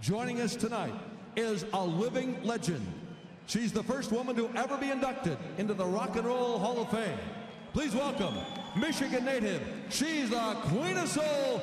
Joining us tonight is a living legend. She's the first woman to ever be inducted into the Rock and Roll Hall of Fame. Please welcome Michigan native. She's the Queen of Soul,